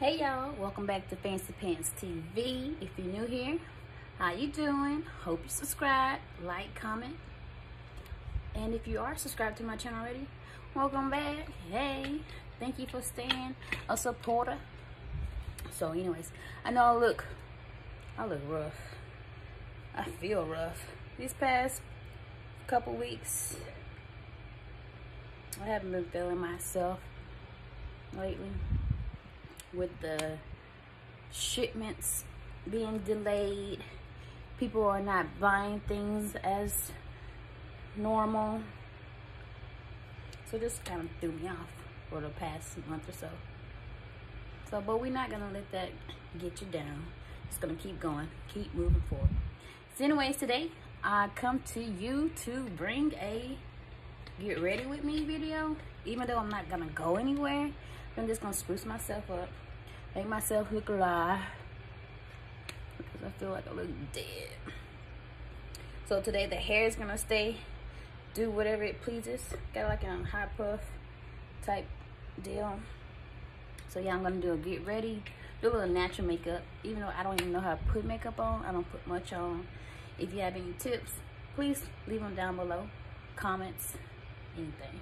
Hey y'all, welcome back to Fancypantz TV. If you're new here, how you doing? Hope you subscribe, like, comment. And if you are subscribed to my channel already, welcome back. Hey, thank you for staying a supporter. So anyways, I know I look, I look rough. I feel rough. These past couple weeks, I haven't been feeling myself lately with the shipments being delayed. People are not buying things as normal. So this kind of threw me off for the past month or so. So, but we're not gonna let that get you down. Just gonna keep going, keep moving forward. So anyways, today I come to you to bring a get ready with me video. Even though I'm not gonna go anywhere, I'm just gonna spruce myself up, make myself look alive because I feel like I look dead. So today the hair is gonna stay, do whatever it pleases. Got like a high puff type deal. So yeah, I'm gonna do a get ready, do a little natural makeup. Even though I don't even know how to put makeup on, I don't put much on. If you have any tips, please leave them down below. Comments, anything.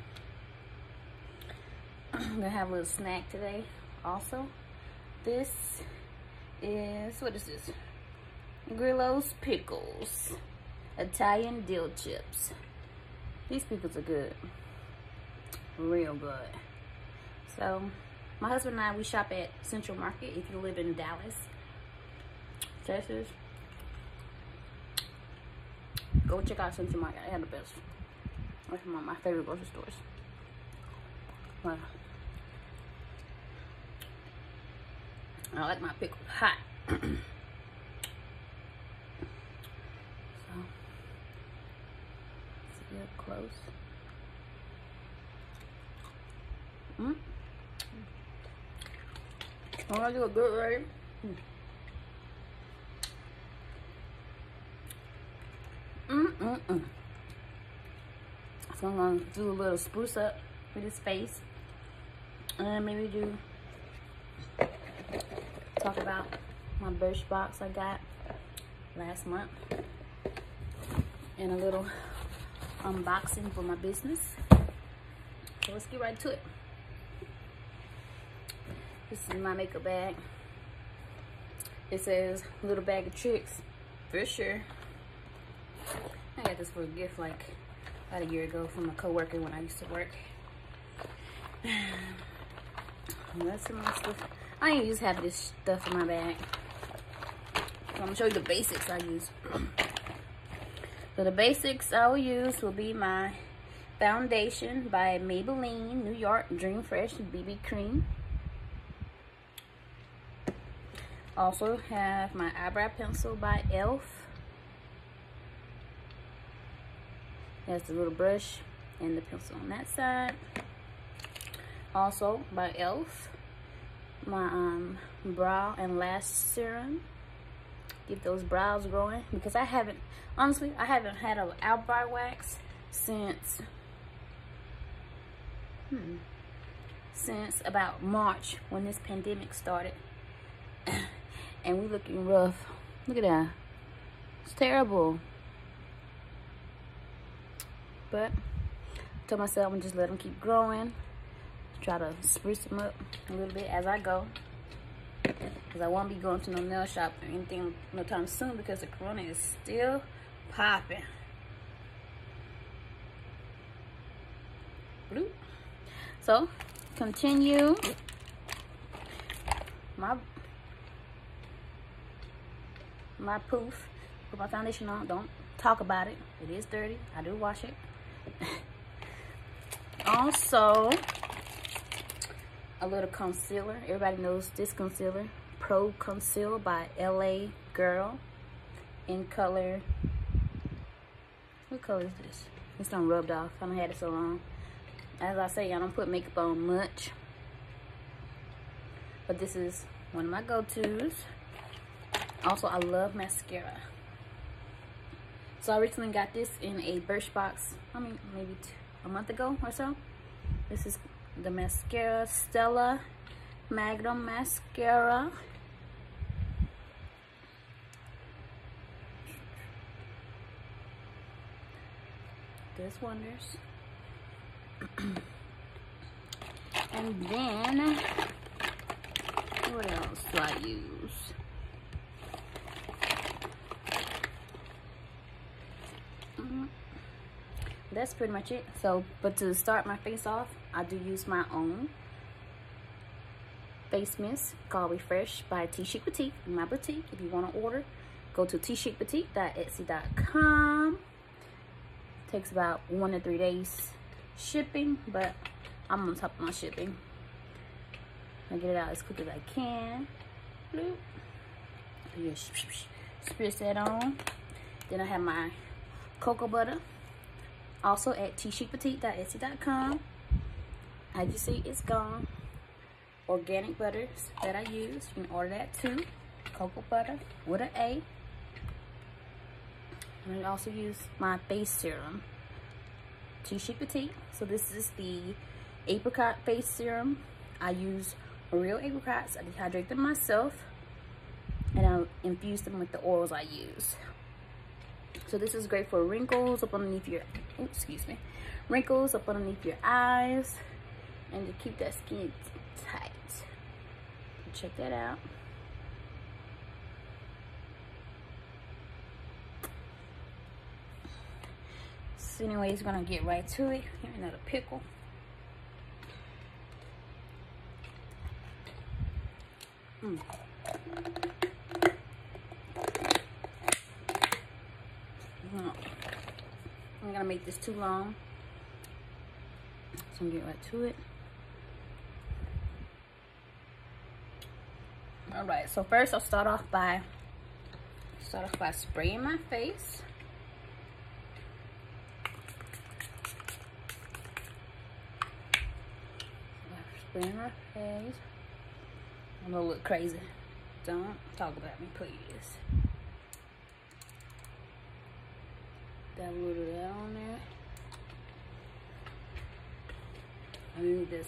I'm gonna have a little snack today also. This is, what is this? Grillo's Pickles. Italian dill chips. These pickles are good. Real good. So, my husband and I, we shop at Central Market if you live in Dallas, Texas. Go check out Central Market. They have the best. That's one of my favorite grocery stores. Wow. I like my pickle hot. so, see up close. Mm. I'm gonna do a good right. Mm mm mm. So I'm gonna do a little spruce up with his face, and maybe do talk about my Birchbox I got last month and a little unboxing for my business. So let's get right to it. This is my makeup bag. It says little bag of tricks for sure. I got this for a gift like about a year ago from a coworker when I used to work. That's my stuff. I ain't use half of this stuff in my bag. So I'm gonna show you the basics I use. So the basics I will use will be my foundation by Maybelline New York Dream Fresh BB Cream. Also have my eyebrow pencil by e.l.f. That's the little brush and the pencil on that side. Also by e.l.f my um, brow and lash serum. Get those brows growing because I haven't, honestly, I haven't had an eyebrow wax since, hmm, since about March when this pandemic started. and we looking rough. Look at that. It's terrible. But I told myself I'm just let them keep growing try to spruce them up a little bit as I go. Because I won't be going to no nail shop or anything no time soon because the corona is still popping. Bloop. So, continue my my poof. Put my foundation on. Don't talk about it. It is dirty. I do wash it. also, a little concealer. Everybody knows this concealer. Pro Conceal by LA Girl in color. What color is this? It's done rubbed off. I haven't had it so long. As I say, I don't put makeup on much. But this is one of my go-tos. Also, I love mascara. So I recently got this in a Birchbox, I mean, maybe two, a month ago or so. This is the mascara Stella Magnum Mascara. Does wonders. and then, what else do I use? Mm-hmm. That's pretty much it. So, but to start my face off, I do use my own face mist called Refresh by Tea Chic Boutique, my boutique. If you want to order, go to teachicboutique.etsy.com takes about one to three days shipping, but I'm on top of my shipping. I get it out as quick as I can. Bloop. Spritz that on. Then I have my cocoa butter. Also at teachicboutique.etsy.com. As you see, it's gone. Organic butters that I use. You can order that too. Cocoa butter with an A. And I also use my face serum, Tea Chic Petite. So this is the apricot face serum. I use real apricots. I dehydrate them myself. And I infuse them with the oils I use. So this is great for wrinkles up underneath your, oops, excuse me, wrinkles up underneath your eyes. And to keep that skin tight. Check that out. So anyways, gonna get right to it. Here another pickle. Mm. I'm gonna make this too long. So I'm gonna get right to it. All right, so first I'll start off by start off by spraying my face. in her face. I'm gonna look crazy. Don't talk about me, please. that little that on there. I need this.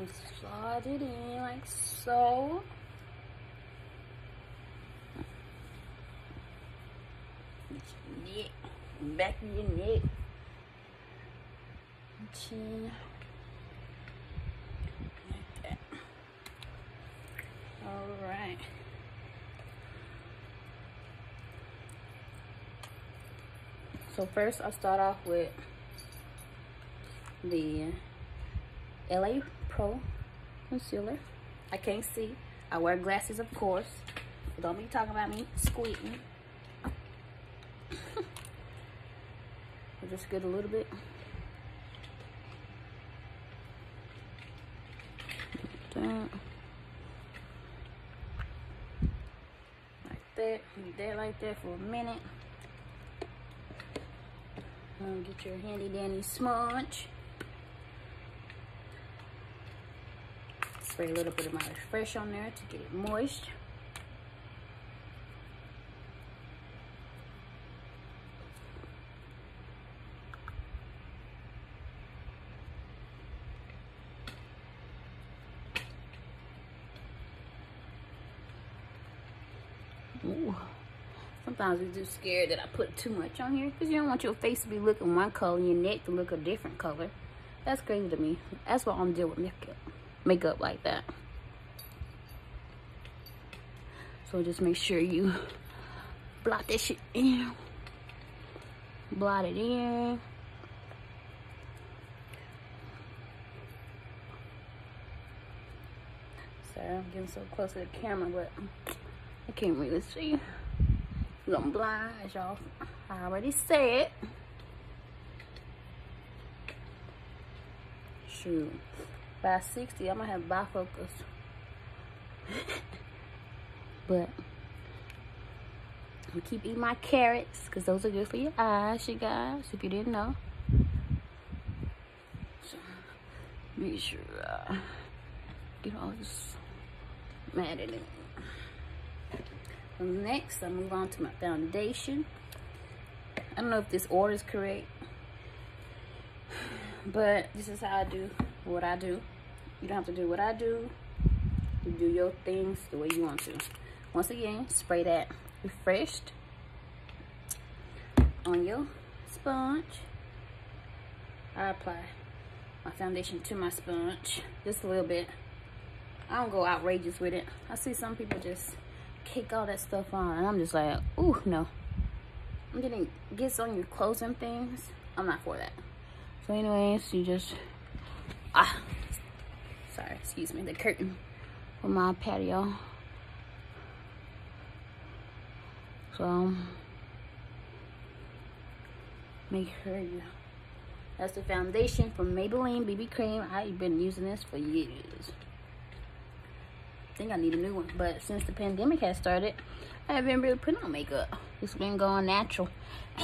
Massage it in like so. Neck, back of your neck chin. Like that. All right. So first I'll start off with the LA Pro concealer. I can't see. I wear glasses, of course. Don't be talking about me squeaking. I'll just get a little bit. Like that. Leave that like that for a minute. Get your handy dandy smudge. Spray a little bit of my Fresh on there to get it moist. Ooh. Sometimes we're just scared that I put too much on here because you don't want your face to be looking one color your neck to look a different color. That's crazy to me. That's why I don't deal with makeup, makeup like that. So just make sure you blot that shit in. Blot it in. Sorry, I'm getting so close to the camera, but I can't really see. I'm blind, y'all. I already said. Shoot. By 60, I'm gonna have bifocus. but I'm keep eating my carrots because those are good for your eyes, you guys, if you didn't know. So, make sure uh, get all this matted in. Next, I move on to my foundation. I don't know if this order is correct, but this is how I do what I do. You don't have to do what I do. You do your things the way you want to. Once again, spray that refreshed on your sponge. I apply my foundation to my sponge just a little bit. I don't go outrageous with it. I see some people just kick all that stuff on and I'm just like, ooh, no. I'm getting gets on your clothes and things. I'm not for that. So anyways, you just, ah, sorry, excuse me, the curtain for my patio. So, make sure you, know. that's the foundation from Maybelline BB Cream. I've been using this for years. I think I need a new one, but since the pandemic has started, I haven't really put on makeup. It's been going natural.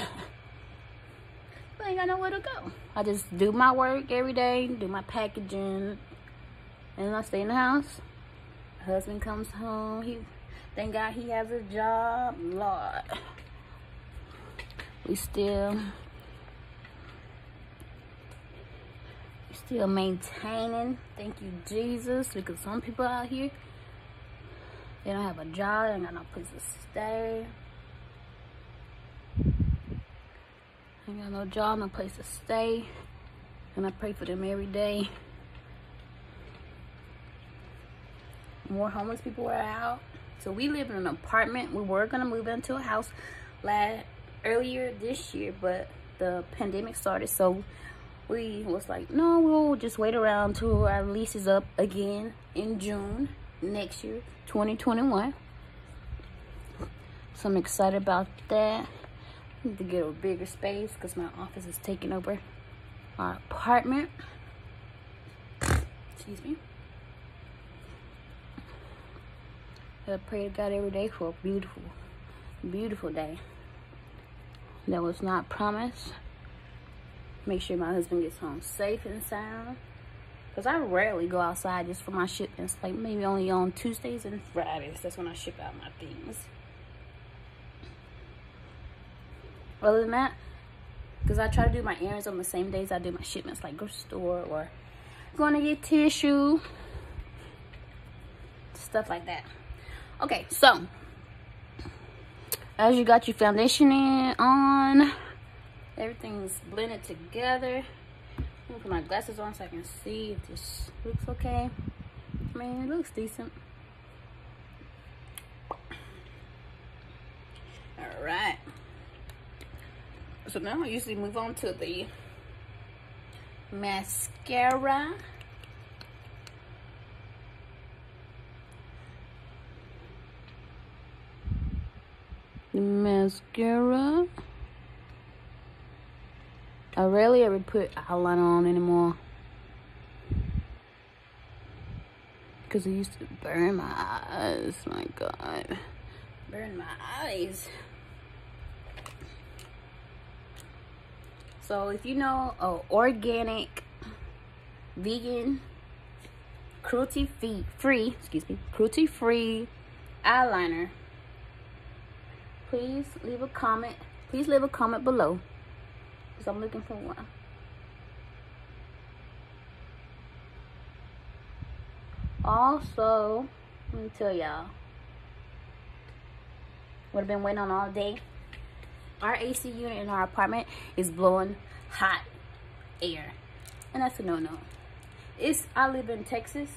I ain't got nowhere to go. I just do my work every day, do my packaging, and I stay in the house. Husband comes home. He, thank God he has a job. Lord, we still, we still maintaining. Thank you, Jesus, because some people out here they don't have a job, they ain't got no place to stay. Ain't got no job, no place to stay. And I pray for them every day. More homeless people are out. So we live in an apartment. We were gonna move into a house last earlier this year, but the pandemic started, so we was like, no, we'll just wait around till our lease is up again in June next year, 2021. So I'm excited about that. Need to get a bigger space because my office is taking over our apartment. Excuse me. I pray to God every day for a beautiful, beautiful day that was not promised. Make sure my husband gets home safe and sound. Because I rarely go outside just for my shipments. Like maybe only on Tuesdays and Fridays. That's when I ship out my things. Other than that, because I try to do my errands on the same days I do my shipments. Like grocery store or going to get tissue. Stuff like that. Okay, so. As you got your foundation in on. Everything's blended together Gonna put my glasses on so I can see if this looks okay. I mean, it looks decent. All right. So now I usually move on to the mascara. The mascara. I rarely ever put eyeliner on anymore. Because it used to burn my eyes. My God. Burn my eyes. So if you know a organic, vegan, cruelty free, excuse me, cruelty free eyeliner, please leave a comment. Please leave a comment below because I'm looking for one. Also, let me tell y'all what I've been waiting on all day. Our AC unit in our apartment is blowing hot air. And that's a no-no. It's I live in Texas.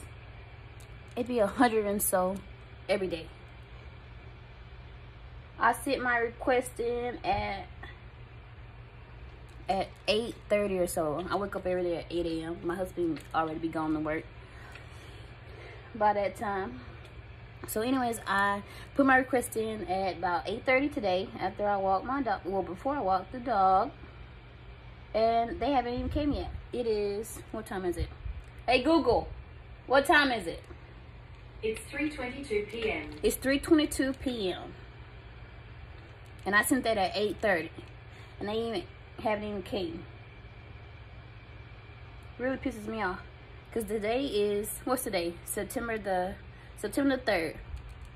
It'd be a hundred and so every day. I sent my request in at at 8.30 or so. I wake up every day at 8 a.m. My husband already be gone to work by that time. So anyways, I put my request in at about 8.30 today after I walk my dog, well, before I walk the dog. And they haven't even came yet. It is, what time is it? Hey, Google, what time is it? It's 3.22 p.m. It's 3.22 p.m. And I sent that at 8.30. And they even haven't even came. Really pisses me off. Because today is, what's today? September the, September the 3rd.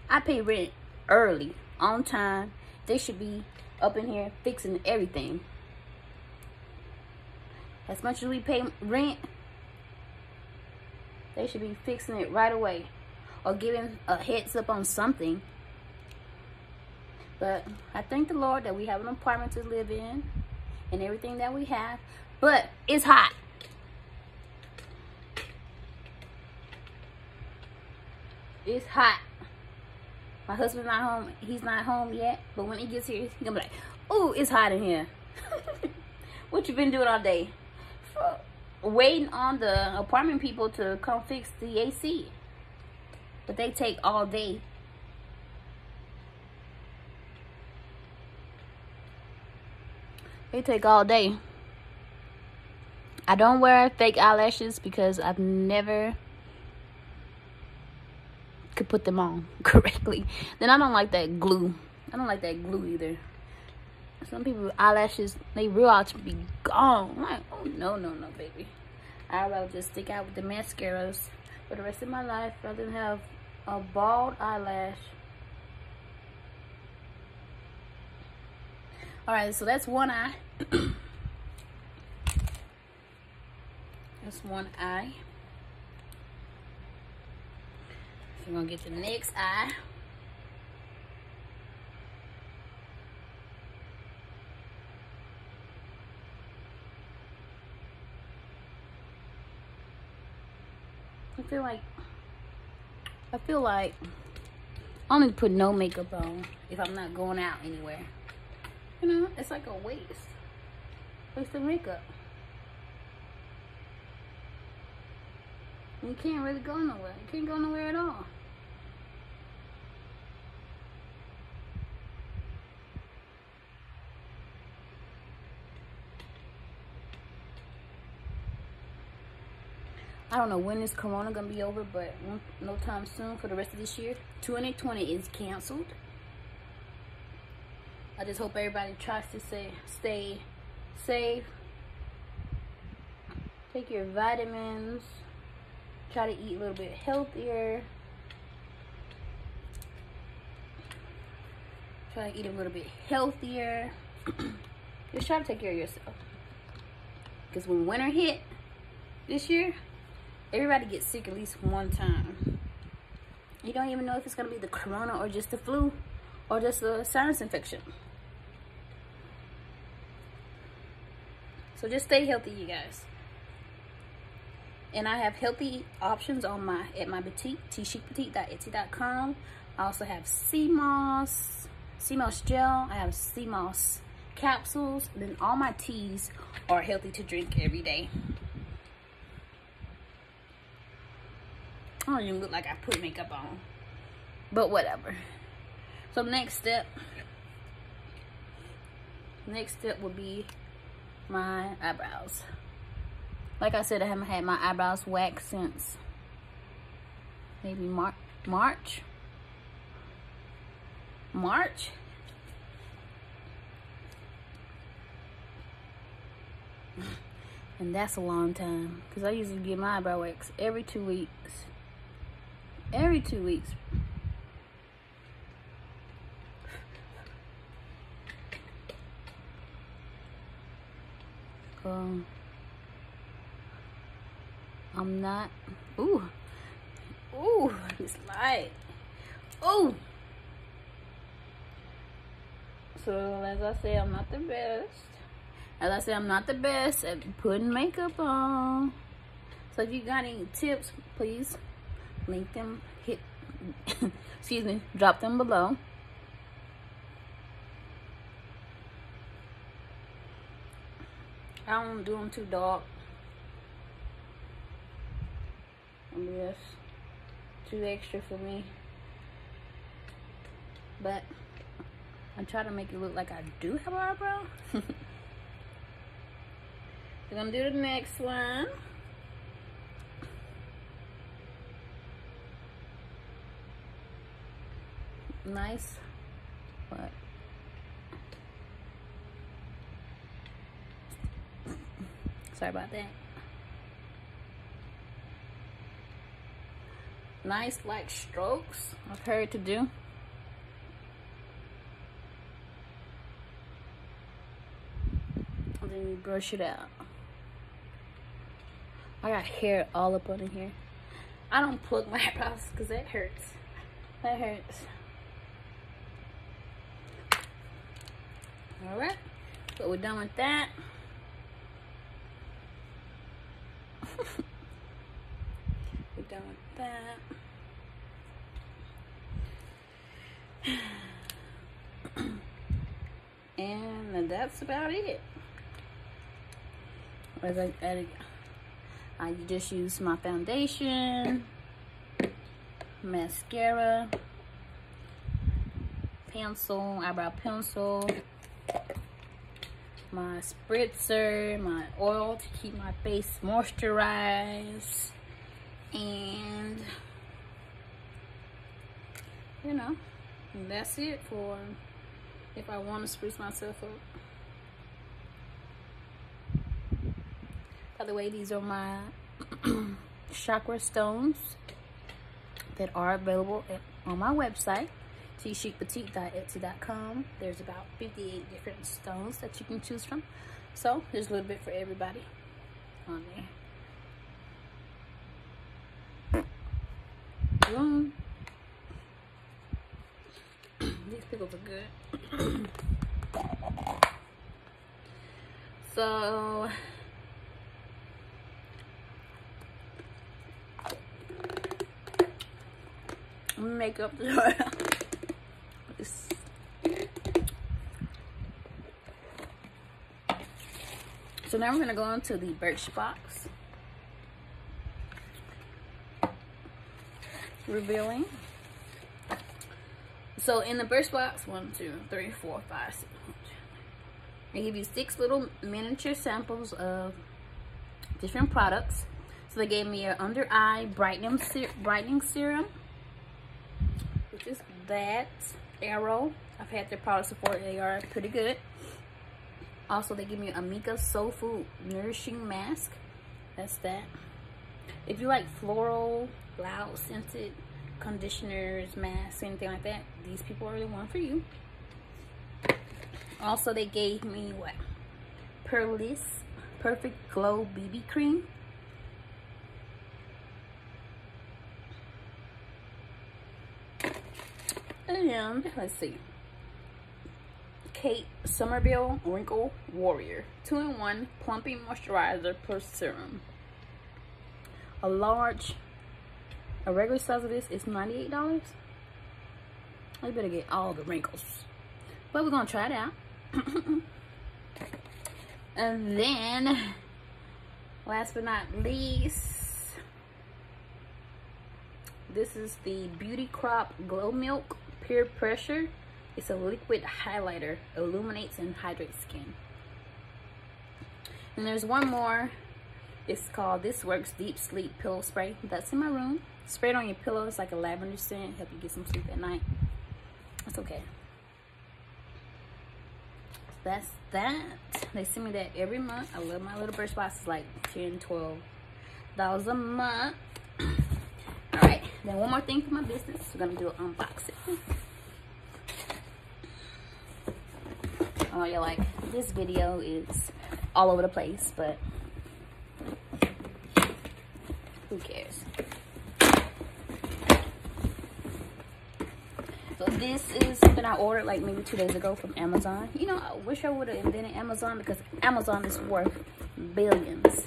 I pay rent early, on time. They should be up in here fixing everything. As much as we pay rent, They should be fixing it right away or giving a heads up on something. But I thank the Lord that we have an apartment to live in and everything that we have. But it's hot. It's hot. My husband's not home. He's not home yet. But when he gets here, he's gonna be like, "Ooh, it's hot in here." what you been doing all day? Waiting on the apartment people to come fix the AC. But they take all day. They take all day. I don't wear fake eyelashes because I've never could put them on correctly. Then I don't like that glue. I don't like that glue either. Some people eyelashes, they real out to be gone. I'm like, oh no, no, no, baby. I'd rather just stick out with the mascaras for the rest of my life rather than have a bald eyelash. Alright, so that's one eye. that's one eye. So we're gonna get the next eye. I feel like I feel like I only put no makeup on if I'm not going out anywhere. You know, it's like a waste. Waste of makeup. You can't really go nowhere. You can't go nowhere at all. I don't know when is Corona gonna be over, but no time soon for the rest of this year. 2020 is canceled. I just hope everybody tries to say, stay safe. Take your vitamins. Try to eat a little bit healthier. Try to eat a little bit healthier. just try to take care of yourself. Because when winter hit this year, everybody gets sick at least one time. You don't even know if it's going to be the corona or just the flu or just a sinus infection. So just stay healthy, you guys. And I have healthy options on my at my boutique, teachicboutique.etsy.com. I also have sea moss, sea moss gel. I have sea moss capsules. And then all my teas are healthy to drink every day. I don't even look like I put makeup on. But whatever. So next step. Next step will be my eyebrows. Like I said, I haven't had my eyebrows waxed since maybe Mar March. March? And that's a long time. Because I usually get my eyebrow wax every two weeks. Every two weeks. Um, I'm not. Ooh. Ooh, it's light. Ooh. So, as I say, I'm not the best. As I say, I'm not the best at putting makeup on. So, if you got any tips, please link them, hit, excuse me, drop them below. I don't do them too dark. I mean, that's too extra for me. But I try to make it look like I do have an eyebrow. We're gonna do the next one. Nice, but sorry about that. nice light strokes I've heard to do. And then you brush it out. I got hair all up under here. I don't plug my eyebrows because that hurts. That hurts. All right, so we're done with that. we're done with that. and that's about it. As I, I, I just use my foundation, mascara, pencil, eyebrow pencil, my spritzer, my oil to keep my face moisturized, and you know, that's it for if I want to spruce myself up. The way, these are my chakra stones that are available at, on my website, teachicpetite.etsy.com. There's about 58 different stones that you can choose from. So there's a little bit for everybody on there. Boom. These pickles are good. so make up the So now we're gonna go into the Birchbox. Revealing. So in the Birchbox, one, two, three, four, five, six. They give you six little miniature samples of different products. So they gave me an under eye brightening ser brightening serum, that Arrow. I've had their products before; they are pretty good. Also, they give me Amika Soul Food Nourishing Mask. That's that. If you like floral, loud scented conditioners, masks, anything like that, these people are the one for you. Also, they gave me what? Purlisse Perfect Glow BB Cream. And let's see. Kate Somerville Wrinkle Warrior 2-in-1 Plumping Moisturizer Plus Serum. A large, a regular size of this is $98. I better get all the wrinkles. But we're going to try it out. and then, last but not least, this is the Beauty Crop Glow Milk Pure Pressure it's a liquid highlighter, illuminates and hydrates skin. And there's one more. It's called This Works Deep Sleep Pillow Spray. That's in my room. Spray it on your pillow. It's like a lavender scent. Help you get some sleep at night. That's okay. So that's that. They send me that every month. I love my little Birchbox. It's like 10 12 dollars a month. Then one more thing for my business. We're to do an unboxing. Oh, you're like, this video is all over the place, but who cares? So this is something I ordered like maybe two days ago from Amazon. You know, I wish I would have invented Amazon because Amazon is worth billions.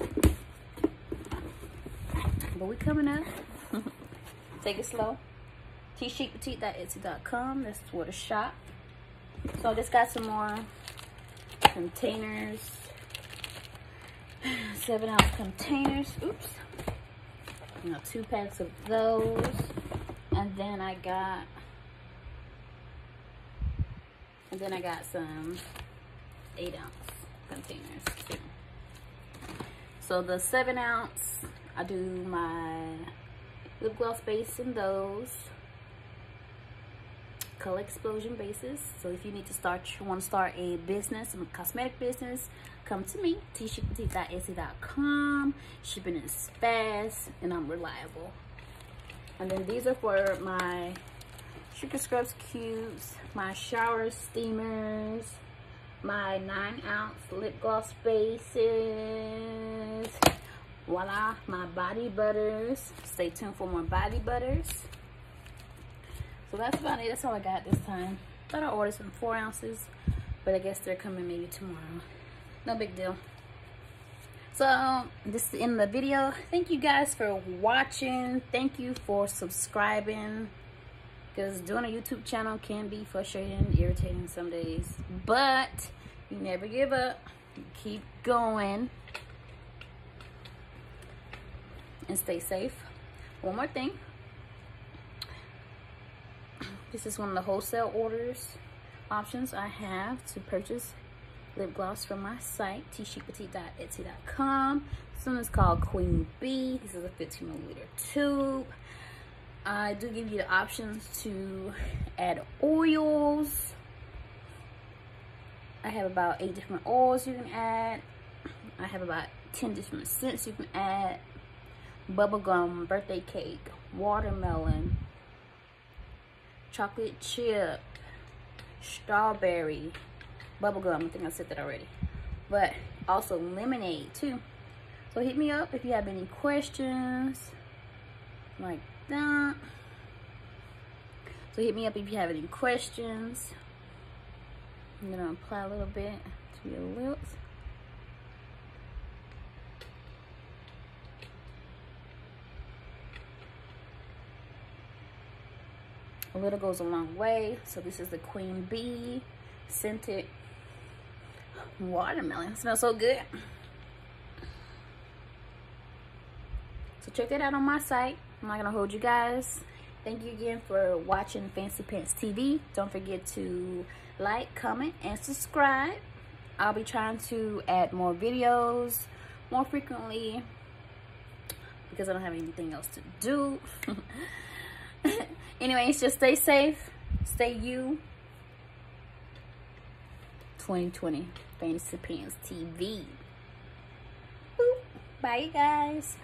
But we're coming up. Take it slow. teachicpetite.etsy.com. That's where to shop. So I just got some more containers. Seven ounce containers. Oops. You know, two packs of those. And then I got and then I got some eight ounce containers too. So the seven ounce, I do my lip gloss base in those color explosion bases. So if you need to start you want to start a business a cosmetic business come to me teachicpetite.etsy.com shipping is fast and i'm reliable. And then these are for my sugar scrubs cubes my shower steamers my nine ounce lip gloss bases voila, my body butters. Stay tuned for more body butters. So that's about it. That's all I got this time. Thought I ordered some four ounces, but I guess they're coming maybe tomorrow. No big deal. So um, this is the end of the video. Thank you guys for watching. Thank you for subscribing. Because doing a YouTube channel can be frustrating, irritating some days. But you never give up. You keep going. And stay safe. One more thing. This is one of the wholesale orders options I have to purchase lip gloss from my site, teachicpetite.etsy.com. This one is called Queen Bee. This is a 15 milliliter tube. I do give you the options to add oils. I have about eight different oils you can add. I have about 10 different scents you can add. Bubblegum, birthday cake, watermelon, chocolate chip, strawberry, bubblegum. I think I said that already. But also lemonade too. So hit me up if you have any questions like that. So hit me up if you have any questions. I'm gonna apply a little bit to your lips. A little goes a long way. So this is the Queen Bee scented watermelon. It smells so good. So check that out on my site. I'm not gonna hold you guys. Thank you again for watching Fancypantz TV. Don't forget to like, comment, and subscribe. I'll be trying to add more videos more frequently because I don't have anything else to do. Anyways, just stay safe. Stay you. 2020 Fancypantz TV. Boop. Bye, guys.